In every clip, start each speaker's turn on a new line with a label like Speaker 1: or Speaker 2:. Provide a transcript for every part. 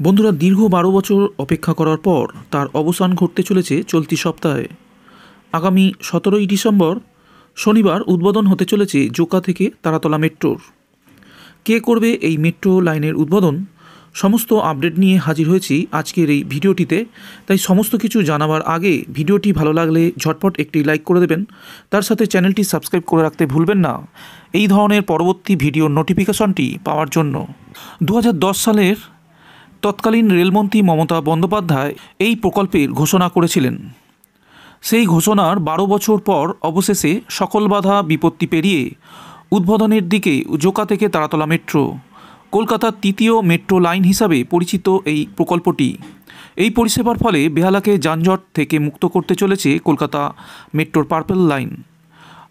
Speaker 1: বন্ধুরা, দীর্ঘ বারো বছর অপেক্ষা করার পর তার অবসান ঘটতে চলেছে চলতি সপ্তাহে। আগামী সতেরোই ডিসেম্বর শনিবার উদ্বোধন হতে চলেছে জোকা থেকে তারাতলা মেট্রোর। কে করবে এই মেট্রো লাইনের উদ্বোধন? সমস্ত আপডেট নিয়ে হাজির হয়েছি আজকের এই ভিডিওটিতে। তাই সমস্ত কিছু জানাবার আগে ভিডিওটি ভালো লাগলে ঝটপট একটি লাইক করে দেবেন। তার সাথে চ্যানেলটি সাবস্ক্রাইব করে রাখতে ভুলবেন না। এই ধরনের পরবর্তী ভিডিও নোটিফিকেশনটি পাওয়ার জন্য। দু হাজার দশ সালের তৎকালীন রেলমন্ত্রী মমতা বন্দ্যোপাধ্যায় এই প্রকল্পের ঘোষণা করেছিলেন। সেই ঘোষণার বারো বছর পর অবশেষে সকল বাধা বিপত্তি পেরিয়ে উদ্বোধনের দিকে জোকা থেকে তারাতলা মেট্রো, কলকাতার তৃতীয় মেট্রো লাইন হিসাবে পরিচিত এই প্রকল্পটি। এই পরিষেবার ফলে বেহালাকে যানজট থেকে মুক্ত করতে চলেছে কলকাতা মেট্রোর পার্পেল লাইন।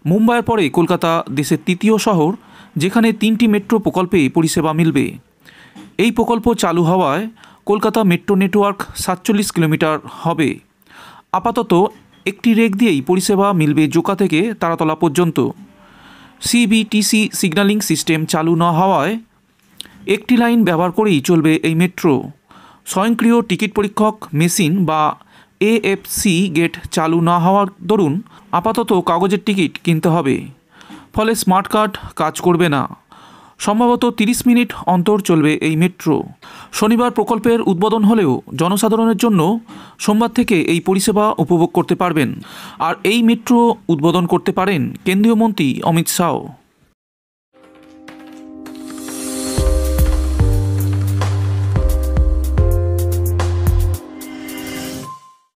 Speaker 1: মুম্বাইয়ের পরে কলকাতা দেশের তৃতীয় শহর, যেখানে তিনটি মেট্রো প্রকল্পে পরিষেবা মিলবে। এই প্রকল্প চালু হওয়ায় কলকাতা মেট্রো নেটওয়ার্ক সাতচল্লিশ কিলোমিটার হবে। আপাতত একটি রেক দিয়েই পরিষেবা মিলবে জোকা থেকে তারাতলা পর্যন্ত। সিবিটিসি সিগন্যালিং সিস্টেম চালু না হওয়ায় একটি লাইন ব্যবহার করেই চলবে এই মেট্রো। স্বয়ংক্রিয় টিকিট পরীক্ষক মেশিন বা এএফসি গেট চালু না হওয়ার দরুন আপাতত কাগজের টিকিট কিনতে হবে। ফলে স্মার্ট কার্ড কাজ করবে না। সম্ভবত তিরিশ মিনিট অন্তর চলবে এই মেট্রো। শনিবার প্রকল্পের উদ্বোধন হলেও জনসাধারণের জন্য সোমবার থেকে এই পরিষেবা উপভোগ করতে পারবেন। আর এই মেট্রো উদ্বোধন করতে পারেন কেন্দ্রীয় মন্ত্রী অমিত শাহ।